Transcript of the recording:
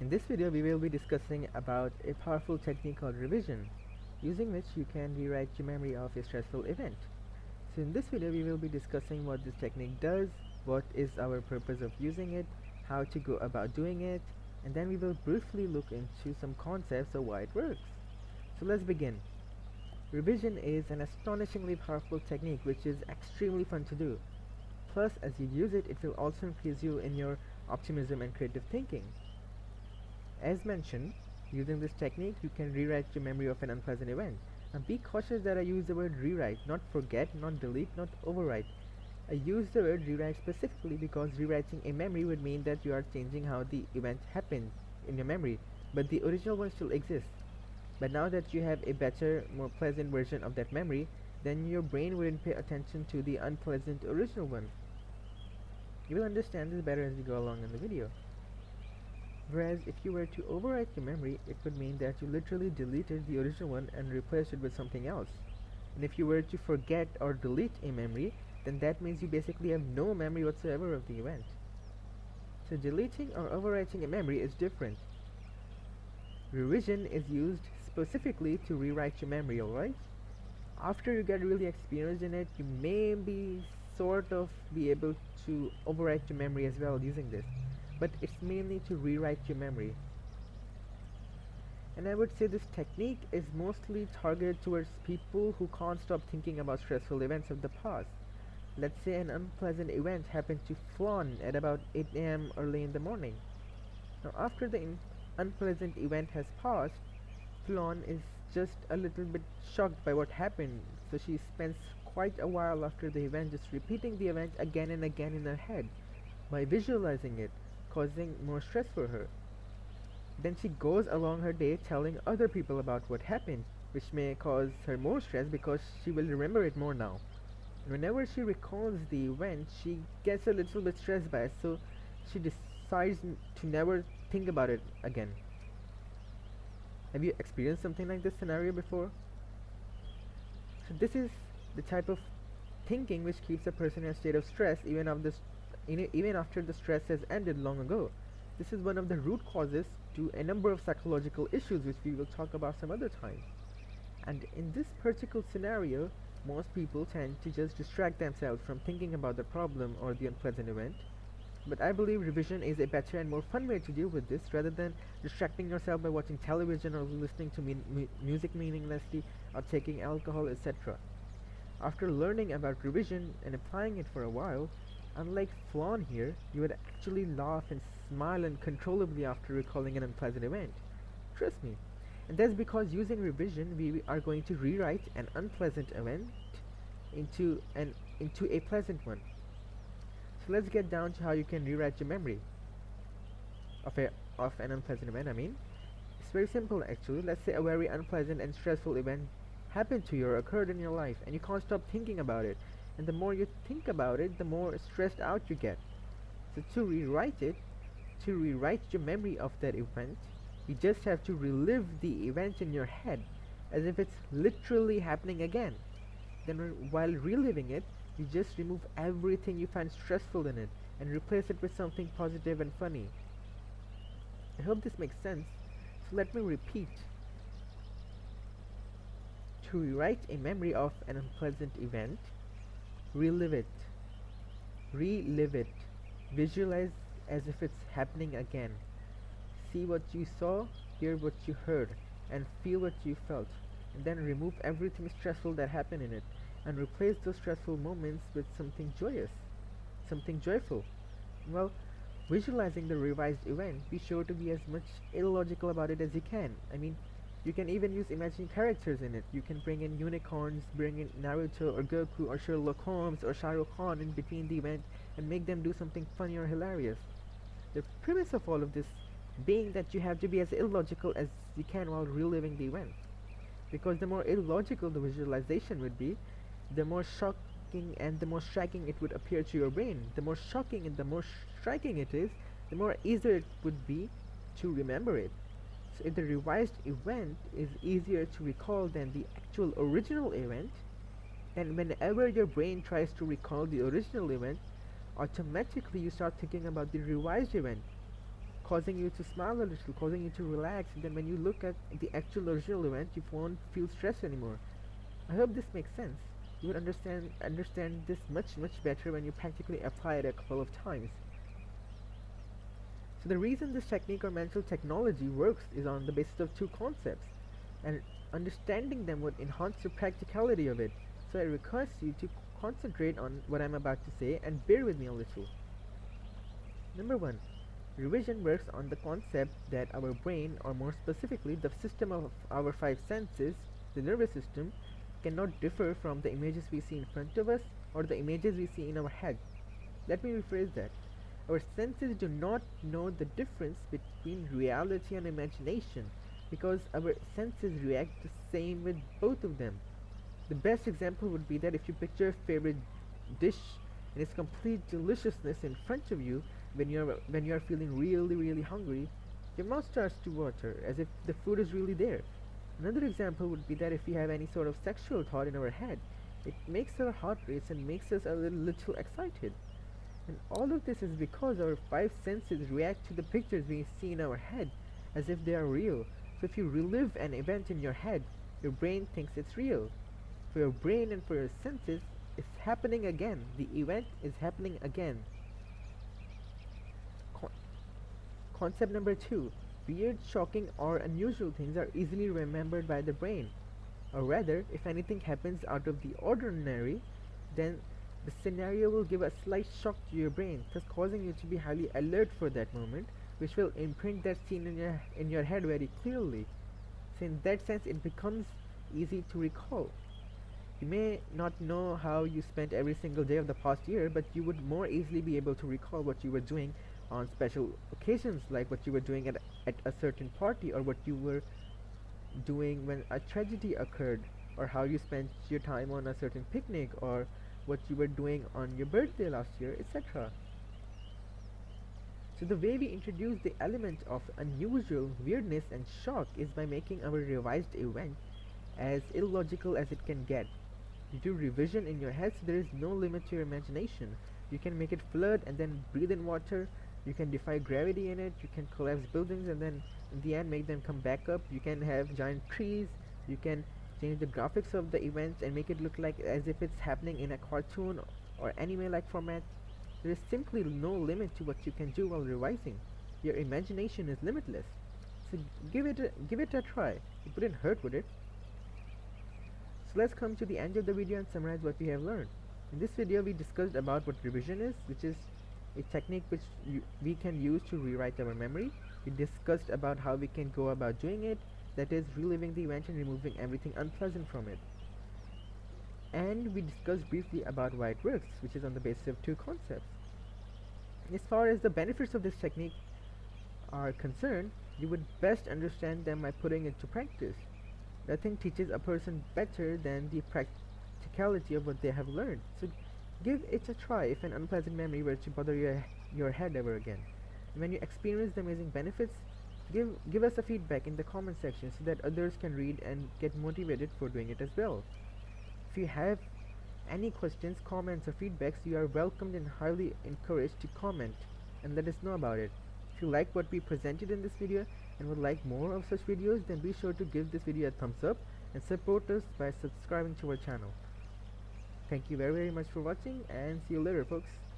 In this video we will be discussing about a powerful technique called revision using which you can rewrite your memory of a stressful event. So in this video we will be discussing what this technique does, what is our purpose of using it, how to go about doing it, and then we will briefly look into some concepts of why it works. So let's begin. Revision is an astonishingly powerful technique which is extremely fun to do. Plus as you use it, it will also increase you in your optimism and creative thinking. As mentioned, using this technique you can rewrite your memory of an unpleasant event. And be cautious that I use the word rewrite, not forget, not delete, not overwrite. I use the word rewrite specifically because rewriting a memory would mean that you are changing how the event happened in your memory, but the original one still exists. But now that you have a better, more pleasant version of that memory, then your brain wouldn't pay attention to the unpleasant original one. You will understand this better as we go along in the video. Whereas if you were to overwrite your memory, it would mean that you literally deleted the original one and replaced it with something else. And if you were to forget or delete a memory, then that means you basically have no memory whatsoever of the event. So deleting or overwriting a memory is different. Revision is used specifically to rewrite your memory, alright? After you get really experienced in it, you may be sort of be able to overwrite your memory as well using this but it's mainly to rewrite your memory and I would say this technique is mostly targeted towards people who can't stop thinking about stressful events of the past. Let's say an unpleasant event happened to Fionn at about 8 am early in the morning. Now after the unpleasant event has passed, Fionn is just a little bit shocked by what happened, so she spends quite a while after the event just repeating the event again and again in her head by visualizing it causing more stress for her. Then she goes along her day telling other people about what happened, which may cause her more stress because she will remember it more now. Whenever she recalls the event, she gets a little bit stressed by it, so she decides to never think about it again. Have you experienced something like this scenario before? So this is the type of thinking which keeps a person in a state of stress even this even after the stress has ended long ago. This is one of the root causes to a number of psychological issues which we will talk about some other time. And in this particular scenario, most people tend to just distract themselves from thinking about the problem or the unpleasant event. But I believe revision is a better and more fun way to deal with this rather than distracting yourself by watching television or listening to mu music meaninglessly or taking alcohol etc. After learning about revision and applying it for a while, Unlike Fionn here, you would actually laugh and smile uncontrollably after recalling an unpleasant event. Trust me. And that's because using revision, we are going to rewrite an unpleasant event into an into a pleasant one. So let's get down to how you can rewrite your memory of a of an unpleasant event. I mean, it's very simple actually. Let's say a very unpleasant and stressful event happened to you or occurred in your life, and you can't stop thinking about it and the more you think about it the more stressed out you get. So to rewrite it to rewrite your memory of that event you just have to relive the event in your head as if it's literally happening again. Then while reliving it you just remove everything you find stressful in it and replace it with something positive and funny. I hope this makes sense. So let me repeat. To rewrite a memory of an unpleasant event relive it. Relive it. Visualize as if it's happening again. See what you saw hear what you heard and feel what you felt. And then remove everything stressful that happened in it and replace those stressful moments with something joyous something joyful. Well visualizing the revised event be sure to be as much illogical about it as you can. I mean you can even use imaginary characters in it. You can bring in unicorns, bring in Naruto or Goku or Sherlock Holmes or Shah Rukh Khan in between the event and make them do something funny or hilarious. The premise of all of this being that you have to be as illogical as you can while reliving the event. Because the more illogical the visualization would be, the more shocking and the more striking it would appear to your brain. The more shocking and the more striking it is, the more easier it would be to remember it if the revised event is easier to recall than the actual original event, then whenever your brain tries to recall the original event, automatically you start thinking about the revised event, causing you to smile a little, causing you to relax, and then when you look at the actual original event, you won't feel stress anymore. I hope this makes sense. You would understand understand this much much better when you practically apply it a couple of times. So the reason this technique or mental technology works is on the basis of two concepts, and understanding them would enhance the practicality of it. So I request you to concentrate on what I'm about to say and bear with me a little. Number one, revision works on the concept that our brain, or more specifically, the system of our five senses, the nervous system, cannot differ from the images we see in front of us or the images we see in our head. Let me rephrase that. Our senses do not know the difference between reality and imagination because our senses react the same with both of them. The best example would be that if you picture a favorite dish and its complete deliciousness in front of you when you're when you're feeling really really hungry, your mouth starts to water as if the food is really there. Another example would be that if we have any sort of sexual thought in our head, it makes our heart race and makes us a little, little excited. And all of this is because our five senses react to the pictures we see in our head as if they are real. So if you relive an event in your head, your brain thinks it's real. For your brain and for your senses, it's happening again. The event is happening again. Con concept number two Weird, shocking, or unusual things are easily remembered by the brain. Or rather, if anything happens out of the ordinary, then the scenario will give a slight shock to your brain, thus causing you to be highly alert for that moment, which will imprint that scene in your in your head very clearly. So in that sense, it becomes easy to recall. You may not know how you spent every single day of the past year, but you would more easily be able to recall what you were doing on special occasions like what you were doing at, at a certain party or what you were doing when a tragedy occurred or how you spent your time on a certain picnic or what you were doing on your birthday last year etc so the way we introduce the element of unusual weirdness and shock is by making our revised event as illogical as it can get. You do revision in your head so there is no limit to your imagination. You can make it flood and then breathe in water. You can defy gravity in it. You can collapse buildings and then in the end make them come back up. You can have giant trees. You can change the graphics of the events and make it look like as if it's happening in a cartoon or anime like format there is simply no limit to what you can do while revising. Your imagination is limitless. So give it a, give it a try. It wouldn't hurt would it? So let's come to the end of the video and summarize what we have learned. In this video we discussed about what revision is which is a technique which we can use to rewrite our memory. We discussed about how we can go about doing it, that is reliving the event and removing everything unpleasant from it. And we discussed briefly about why it works, which is on the basis of two concepts. As far as the benefits of this technique are concerned, you would best understand them by putting it to practice. Nothing teaches a person better than the practicality of what they have learned. So Give it a try if an unpleasant memory were to bother your, your head ever again. And when you experience the amazing benefits, give, give us a feedback in the comment section so that others can read and get motivated for doing it as well. If you have any questions, comments or feedbacks, you are welcomed and highly encouraged to comment and let us know about it. If you like what we presented in this video and would like more of such videos, then be sure to give this video a thumbs up and support us by subscribing to our channel. Thank you very very much for watching and see you later folks.